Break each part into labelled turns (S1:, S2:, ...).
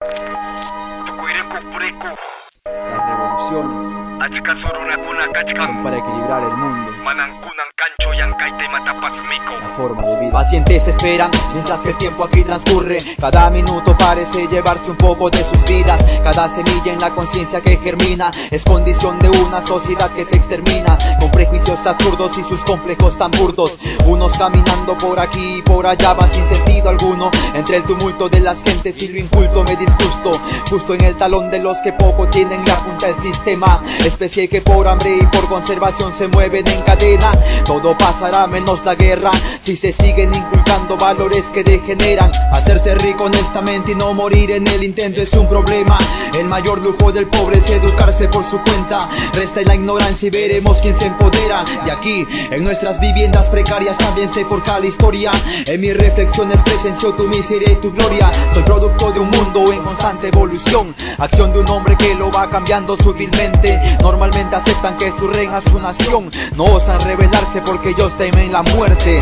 S1: Las revoluciones son para equilibrar el mundo. La forma de vida.
S2: Pacientes esperan mientras que el tiempo aquí transcurre. Cada minuto parece llevarse un poco de sus vidas. Cada semilla en la conciencia que germina es condición de una sociedad que te extermina. Con prejuicios absurdos y sus complejos tan burdos. Unos caminando por aquí y por allá van sin sentido alguno. Entre el tumulto de las gentes y lo inculto me disgusto. Justo en el talón de los que poco tienen la punta el sistema. Especie que por hambre y por conservación se mueven en Todo pasará menos la guerra si se siguen inculcando valores que degeneran. Hacerse rico honestamente y no morir en el intento es un problema. El mayor lujo del pobre es educarse por su cuenta. Resta la ignorancia y veremos quién se empodera. Y aquí, en nuestras viviendas precarias también se forja la historia. En mis reflexiones presencio tu miseria y tu gloria. Soy producto de un mundo en constante evolución. Acción de un hombre que lo va cambiando sutilmente. Normalmente aceptan que su reina es su nación. No osan rebelarse porque ellos temen la muerte.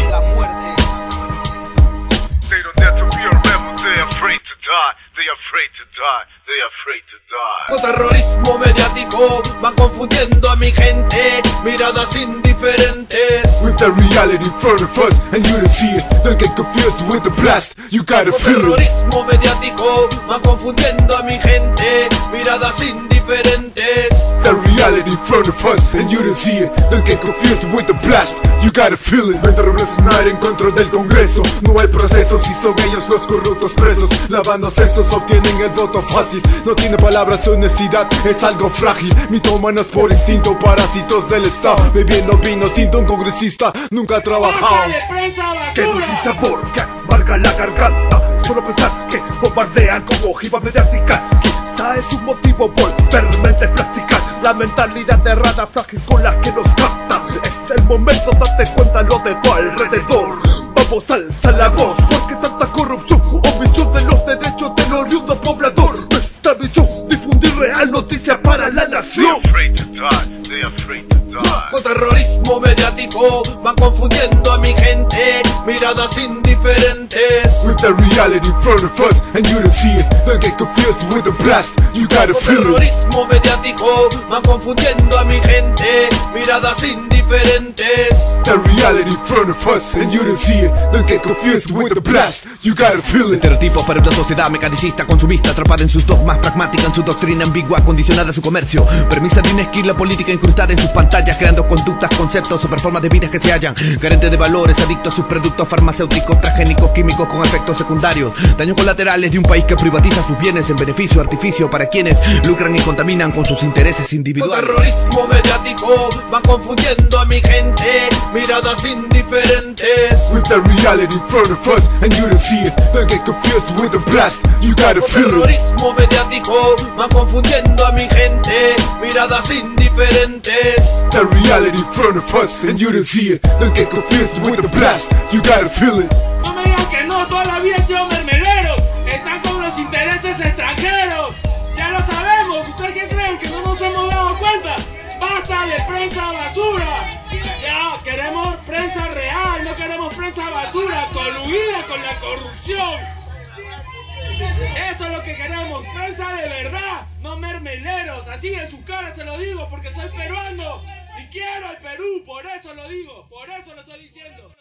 S3: Die. They afraid to die. They afraid to die.
S4: Con terrorismo mediático van confundiendo a mi gente, miradas indiferentes.
S5: The reality in front of us and you don't see it. Don't get confused with the blast, you gotta feel it.
S4: Terrorismo mediático van confundiendo a mi gente, miradas indiferentes.
S5: The reality in front of us and you don't see it. Don't get confused with the blast, you gotta feel it. Mente revolucionaria en contra del congreso No hay procesos y son ellos los corruptos presos. Lavando sesos obtienen el voto fácil No tiene palabras, su honestidad es algo frágil. Mitómanos por instinto, parásitos del estado Bebiendo vino tinto, un congresista nunca ha trabajado.
S4: Que dulce sabor que amarga la garganta. Solo pensar que bombardean como ojivas mediáticas. Quizá es un motivo volvermente plásticas La mentalidad errada frágil con la que nos capta. Es el momento, date cuenta lo de tu alrededor. Vamos, alza la voz con terrorismo mediático van confundiendo a mi gente, miradas indiferentes.
S5: With the reality in front of us and you don't see it Don't get confused with the blast, you gotta
S4: Con
S5: feel it
S4: terrorismo mediático van confundiendo a mi gente, miradas indiferentes.
S5: The reality in front of us and you don't see it Don't get confused with the blast, you gotta feel it
S6: Estereotipos para una sociedad mecanicista, consumista, atrapada en sus dogmas, pragmática en su doctrina ambigua, condicionada a su comercio. Permisa de una esquila política incrustada en sus pantallas, creando conductas, conceptos o performas de vidas que se hallan. Carentes de valores, adictos a sus productos farmacéuticos, transgénicos, químicos con efectos secundarios. Daños colaterales de un país que privatiza sus bienes en beneficio artificio para quienes lucran y contaminan con sus intereses
S4: Con
S6: individuales.
S4: terrorismo mediático van confundiendo a mi gente, miradas indiferentes.
S5: With the reality in front of us and you don't see it Don't get confused with the blast, you gotta feel it
S4: terrorismo mediático van confundiendo a mi gente, miradas indiferentes.
S5: The reality in front of us and you don't see it Don't get confused with the blast, you gotta feel it
S7: No me digan que no, toda la vida han sido mermeleros. Están con los intereses extranjeros. Ya lo sabemos. ¿Ustedes qué creen? ¿Que no nos hemos dado cuenta? ¡Basta de prensa basura! Ya, queremos prensa basura, coluida con la corrupción. Eso es lo que queremos, prensa de verdad, no mermeleros. Así en su cara te lo digo porque soy peruano y quiero el Perú, por eso lo digo, por eso lo estoy diciendo.